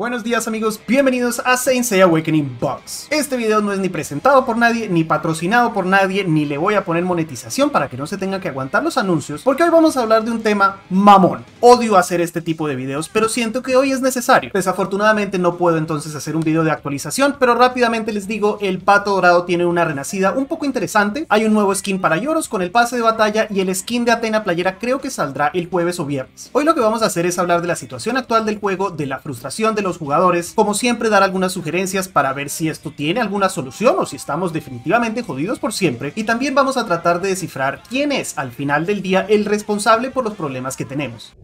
Buenos días amigos, bienvenidos a Saint Awakening Bugs. Este video no es ni presentado por nadie, ni patrocinado por nadie, ni le voy a poner monetización para que no se tenga que aguantar los anuncios, porque hoy vamos a hablar de un tema mamón. Odio hacer este tipo de videos, pero siento que hoy es necesario. Desafortunadamente no puedo entonces hacer un video de actualización, pero rápidamente les digo, el pato dorado tiene una renacida un poco interesante. Hay un nuevo skin para Lloros con el pase de batalla y el skin de Atena Playera creo que saldrá el jueves o viernes. Hoy lo que vamos a hacer es hablar de la situación actual del juego, de la frustración de los jugadores, como siempre dar algunas sugerencias para ver si esto tiene alguna solución o si estamos definitivamente jodidos por siempre, y también vamos a tratar de descifrar quién es al final del día el responsable por los problemas que tenemos.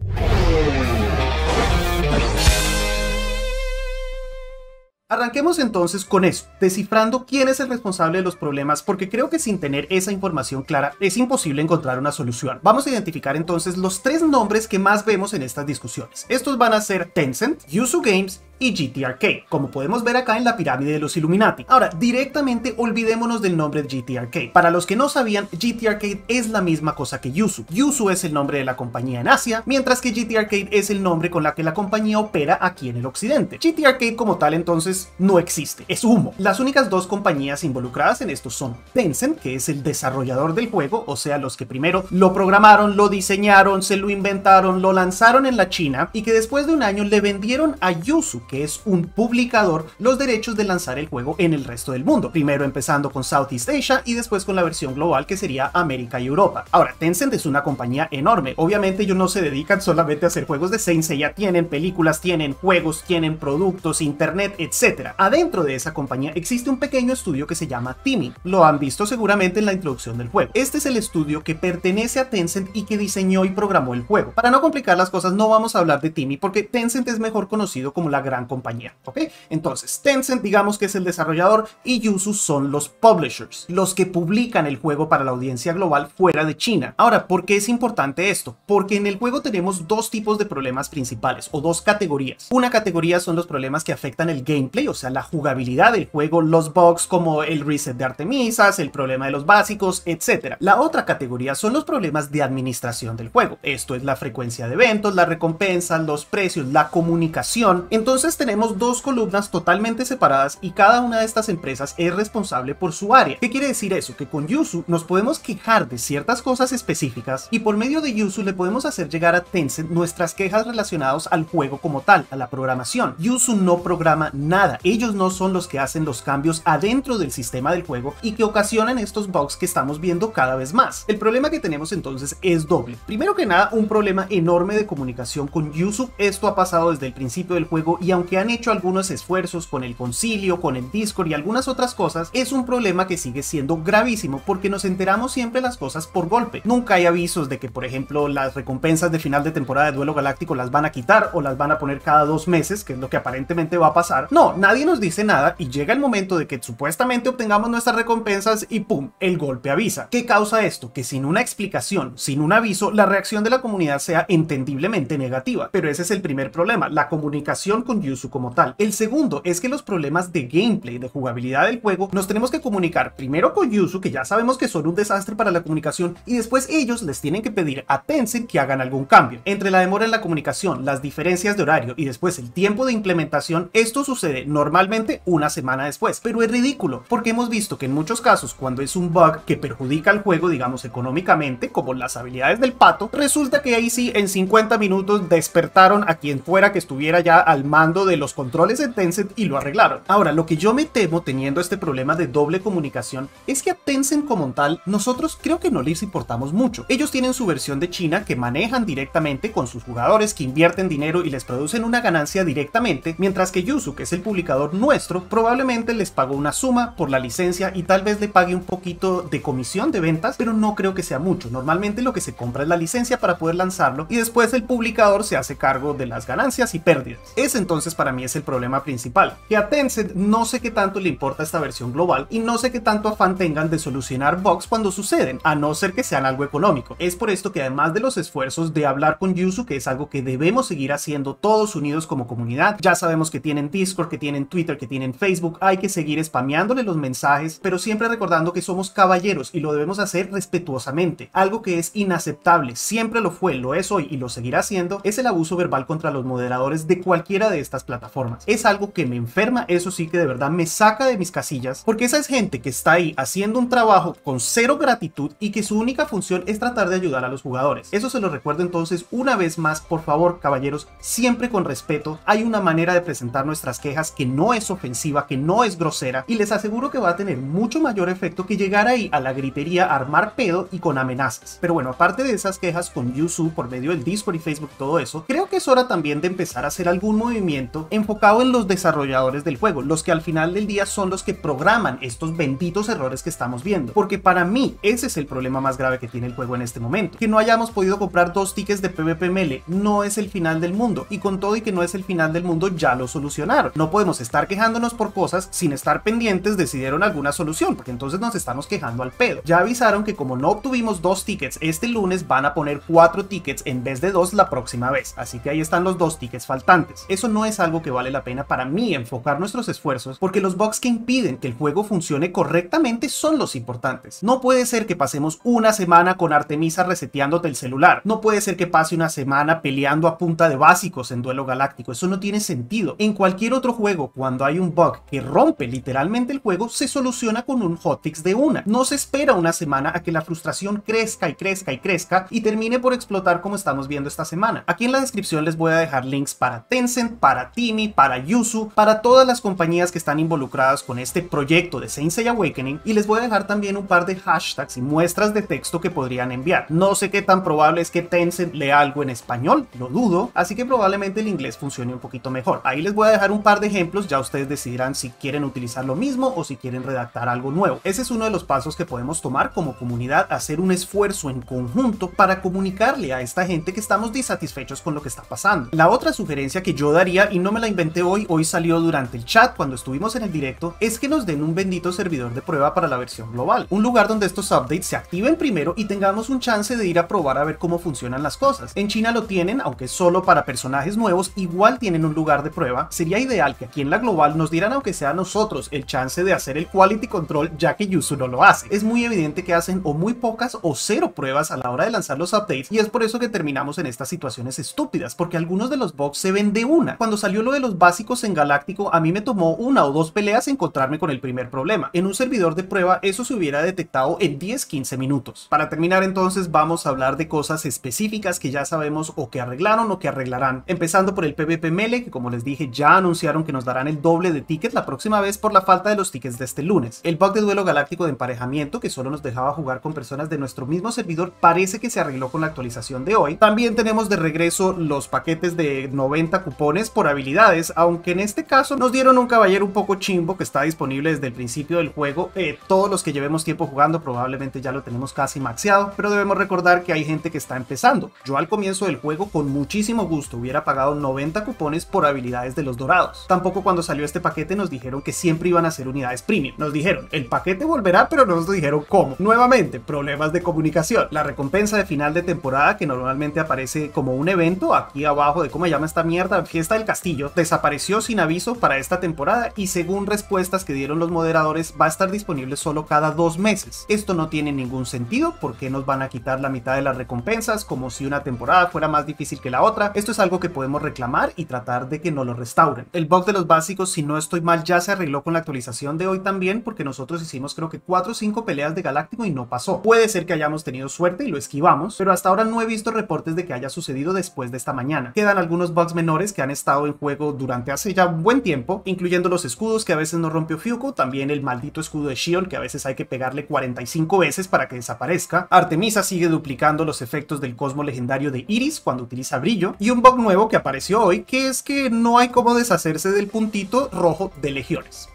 Arranquemos entonces con eso, descifrando quién es el responsable de los problemas, porque creo que sin tener esa información clara es imposible encontrar una solución. Vamos a identificar entonces los tres nombres que más vemos en estas discusiones. Estos van a ser Tencent, Yuzu Games y GT Arcade, como podemos ver acá en la pirámide de los Illuminati. Ahora, directamente olvidémonos del nombre de GT Arcade. Para los que no sabían, GT Arcade es la misma cosa que Yuzu. Yuzu es el nombre de la compañía en Asia, mientras que GT Arcade es el nombre con la que la compañía opera aquí en el occidente. GT Arcade como tal entonces no existe, es humo. Las únicas dos compañías involucradas en esto son Tencent, que es el desarrollador del juego, o sea, los que primero lo programaron, lo diseñaron, se lo inventaron, lo lanzaron en la China y que después de un año le vendieron a Yuzu, que es un publicador, los derechos de lanzar el juego en el resto del mundo. Primero empezando con Southeast Asia y después con la versión global que sería América y Europa. Ahora, Tencent es una compañía enorme. Obviamente ellos no se dedican solamente a hacer juegos de Saint ya tienen películas, tienen juegos, tienen productos, internet, etc. Adentro de esa compañía existe un pequeño estudio que se llama Timmy. Lo han visto seguramente en la introducción del juego. Este es el estudio que pertenece a Tencent y que diseñó y programó el juego. Para no complicar las cosas, no vamos a hablar de Timmy porque Tencent es mejor conocido como la gran compañía, ¿ok? Entonces, Tencent digamos que es el desarrollador y Yuzu son los publishers, los que publican el juego para la audiencia global fuera de China. Ahora, ¿por qué es importante esto? Porque en el juego tenemos dos tipos de problemas principales o dos categorías. Una categoría son los problemas que afectan el gameplay, o sea, la jugabilidad del juego, los bugs como el reset de Artemisas, el problema de los básicos, etc. La otra categoría son los problemas de administración del juego. Esto es la frecuencia de eventos, las recompensas, los precios, la comunicación. Entonces tenemos dos columnas totalmente separadas y cada una de estas empresas es responsable por su área. ¿Qué quiere decir eso? Que con Yuzu nos podemos quejar de ciertas cosas específicas y por medio de Yuzu le podemos hacer llegar a Tencent nuestras quejas relacionadas al juego como tal, a la programación. Yuzu no programa nada, ellos no son los que hacen los cambios adentro del sistema del juego y que ocasionan estos bugs que estamos viendo cada vez más. El problema que tenemos entonces es doble. Primero que nada, un problema enorme de comunicación con Yuzu. Esto ha pasado desde el principio del juego y aunque han hecho algunos esfuerzos con el concilio, con el Discord y algunas otras cosas, es un problema que sigue siendo gravísimo porque nos enteramos siempre las cosas por golpe. Nunca hay avisos de que, por ejemplo, las recompensas de final de temporada de Duelo Galáctico las van a quitar o las van a poner cada dos meses, que es lo que aparentemente va a pasar. No, nadie nos dice nada y llega el momento de que supuestamente obtengamos nuestras recompensas y ¡pum! El golpe avisa. ¿Qué causa esto? Que sin una explicación, sin un aviso, la reacción de la comunidad sea entendiblemente negativa. Pero ese es el primer problema, la comunicación con Yuzu como tal. El segundo es que los problemas de gameplay, de jugabilidad del juego, nos tenemos que comunicar primero con Yuzu, que ya sabemos que son un desastre para la comunicación, y después ellos les tienen que pedir a Tencent que hagan algún cambio. Entre la demora en la comunicación, las diferencias de horario y después el tiempo de implementación, esto sucede normalmente una semana después, pero es ridículo, porque hemos visto que en muchos casos cuando es un bug que perjudica al juego, digamos económicamente, como las habilidades del pato, resulta que ahí sí en 50 minutos despertaron a quien fuera que estuviera ya al mando de los controles de Tencent y lo arreglaron. Ahora, lo que yo me temo teniendo este problema de doble comunicación es que a Tencent como tal, nosotros creo que no les importamos mucho. Ellos tienen su versión de China que manejan directamente con sus jugadores que invierten dinero y les producen una ganancia directamente, mientras que Yuzu, que es el publicador nuestro, probablemente les pagó una suma por la licencia y tal vez le pague un poquito de comisión de ventas, pero no creo que sea mucho. Normalmente lo que se compra es la licencia para poder lanzarlo y después el publicador se hace cargo de las ganancias y pérdidas. Ese entonces para mí es el problema principal, que a Tencent no sé qué tanto le importa esta versión global y no sé qué tanto afán tengan de solucionar bugs cuando suceden, a no ser que sean algo económico. Es por esto que además de los esfuerzos de hablar con Yuzu, que es algo que debemos seguir haciendo todos unidos como comunidad, ya sabemos que tienen Discord, que tienen Twitter, que tienen Facebook, hay que seguir spameándole los mensajes, pero siempre recordando que somos caballeros y lo debemos hacer respetuosamente. Algo que es inaceptable, siempre lo fue, lo es hoy y lo seguirá siendo, es el abuso verbal contra los moderadores de cualquiera de estas plataformas. Es algo que me enferma, eso sí que de verdad me saca de mis casillas, porque esa es gente que está ahí haciendo un trabajo con cero gratitud y que su única función es tratar de ayudar a los jugadores. Eso se lo recuerdo entonces una vez más, por favor, caballeros, siempre con respeto. Hay una manera de presentar nuestras quejas que no es ofensiva, que no es grosera y les aseguro que va a tener mucho mayor efecto que llegar ahí a la gritería, armar pedo y con amenazas. Pero bueno, aparte de esas quejas con Yuzu por medio del Discord y Facebook, todo eso, creo que es hora también de empezar a hacer algún movimiento enfocado en los desarrolladores del juego, los que al final del día son los que programan estos benditos errores que estamos viendo. Porque para mí ese es el problema más grave que tiene el juego en este momento. Que no hayamos podido comprar dos tickets de PvP Melee no es el final del mundo. Y con todo y que no es el final del mundo ya lo solucionaron. No podemos estar quejándonos por cosas sin estar pendientes decidieron alguna solución, porque entonces nos estamos quejando al pedo. Ya avisaron que como no obtuvimos dos tickets este lunes van a poner cuatro tickets en vez de dos la próxima vez. Así que ahí están los dos tickets faltantes. Eso no es algo que vale la pena para mí enfocar nuestros esfuerzos porque los bugs que impiden que el juego funcione correctamente son los importantes. No puede ser que pasemos una semana con Artemisa reseteándote el celular. No puede ser que pase una semana peleando a punta de básicos en duelo galáctico. Eso no tiene sentido. En cualquier otro juego, cuando hay un bug que rompe literalmente el juego, se soluciona con un hotfix de una. No se espera una semana a que la frustración crezca y crezca y crezca y termine por explotar como estamos viendo esta semana. Aquí en la descripción les voy a dejar links para Tencent, para Timi, para Yuzu, para todas las compañías que están involucradas con este proyecto de Saint Awakening y les voy a dejar también un par de hashtags y muestras de texto que podrían enviar. No sé qué tan probable es que Tencent lea algo en español, lo dudo, así que probablemente el inglés funcione un poquito mejor. Ahí les voy a dejar un par de ejemplos, ya ustedes decidirán si quieren utilizar lo mismo o si quieren redactar algo nuevo. Ese es uno de los pasos que podemos tomar como comunidad, hacer un esfuerzo en conjunto para comunicarle a esta gente que estamos disatisfechos con lo que está pasando. La otra sugerencia que yo daría, y no me la inventé hoy, hoy salió durante el chat cuando estuvimos en el directo, es que nos den un bendito servidor de prueba para la versión global. Un lugar donde estos updates se activen primero y tengamos un chance de ir a probar a ver cómo funcionan las cosas. En China lo tienen, aunque solo para personajes nuevos, igual tienen un lugar de prueba. Sería ideal que aquí en la global nos dieran, aunque sea a nosotros, el chance de hacer el quality control, ya que Yuzu no lo hace. Es muy evidente que hacen o muy pocas o cero pruebas a la hora de lanzar los updates y es por eso que terminamos en estas situaciones estúpidas, porque algunos de los bugs se ven de una. Cuando salió lo de los básicos en Galáctico, a mí me tomó una o dos peleas encontrarme con el primer problema. En un servidor de prueba eso se hubiera detectado en 10-15 minutos. Para terminar entonces vamos a hablar de cosas específicas que ya sabemos o que arreglaron o que arreglarán. Empezando por el PvP Melee, que como les dije ya anunciaron que nos darán el doble de tickets la próxima vez por la falta de los tickets de este lunes. El bug de duelo galáctico de emparejamiento que solo nos dejaba jugar con personas de nuestro mismo servidor parece que se arregló con la actualización de hoy. También tenemos de regreso los paquetes de 90 cupones por habilidades, aunque en este caso nos dieron un caballero un poco chimbo que está disponible desde el principio del juego. Eh, todos los que llevemos tiempo jugando probablemente ya lo tenemos casi maxeado, pero debemos recordar que hay gente que está empezando. Yo al comienzo del juego con muchísimo gusto hubiera pagado 90 cupones por habilidades de los dorados. Tampoco cuando salió este paquete nos dijeron que siempre iban a ser unidades premium. Nos dijeron, el paquete volverá, pero no nos dijeron cómo. Nuevamente, problemas de comunicación. La recompensa de final de temporada, que normalmente aparece como un evento aquí abajo de cómo se llama esta mierda, fiesta del castillo, desapareció sin aviso para esta temporada y según respuestas que dieron los moderadores, va a estar disponible solo cada dos meses. Esto no tiene ningún sentido, porque nos van a quitar la mitad de las recompensas, como si una temporada fuera más difícil que la otra. Esto es algo que podemos reclamar y tratar de que no lo restauren. El bug de los básicos, si no estoy mal, ya se arregló con la actualización de hoy también, porque nosotros hicimos creo que 4 o 5 peleas de Galáctico y no pasó. Puede ser que hayamos tenido suerte y lo esquivamos, pero hasta ahora no he visto reportes de que haya sucedido después de esta mañana. Quedan algunos bugs menores que han estado en juego durante hace ya un buen tiempo, incluyendo los escudos que a veces no rompió Fiuco, también el maldito escudo de Shion que a veces hay que pegarle 45 veces para que desaparezca. Artemisa sigue duplicando los efectos del cosmo legendario de Iris cuando utiliza brillo, y un bug nuevo que apareció hoy que es que no hay cómo deshacerse del puntito rojo de legiones.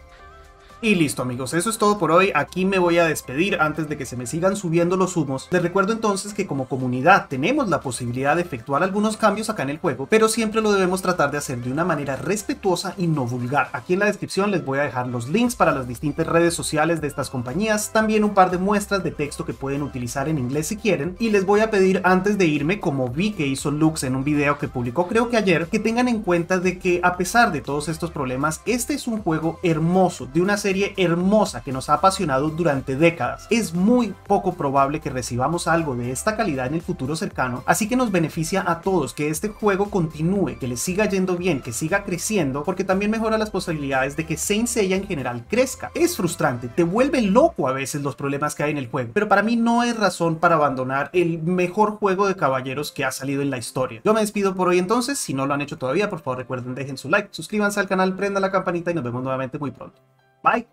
Y listo amigos, eso es todo por hoy, aquí me voy a despedir antes de que se me sigan subiendo los humos. Les recuerdo entonces que como comunidad tenemos la posibilidad de efectuar algunos cambios acá en el juego, pero siempre lo debemos tratar de hacer de una manera respetuosa y no vulgar. Aquí en la descripción les voy a dejar los links para las distintas redes sociales de estas compañías, también un par de muestras de texto que pueden utilizar en inglés si quieren, y les voy a pedir antes de irme, como vi que hizo Lux en un video que publicó creo que ayer, que tengan en cuenta de que a pesar de todos estos problemas, este es un juego hermoso, de una serie serie hermosa que nos ha apasionado durante décadas. Es muy poco probable que recibamos algo de esta calidad en el futuro cercano, así que nos beneficia a todos que este juego continúe, que le siga yendo bien, que siga creciendo, porque también mejora las posibilidades de que Saint Seiya en general crezca. Es frustrante, te vuelve loco a veces los problemas que hay en el juego, pero para mí no es razón para abandonar el mejor juego de caballeros que ha salido en la historia. Yo me despido por hoy entonces, si no lo han hecho todavía, por favor recuerden dejen su like, suscríbanse al canal, prendan la campanita y nos vemos nuevamente muy pronto. Bye.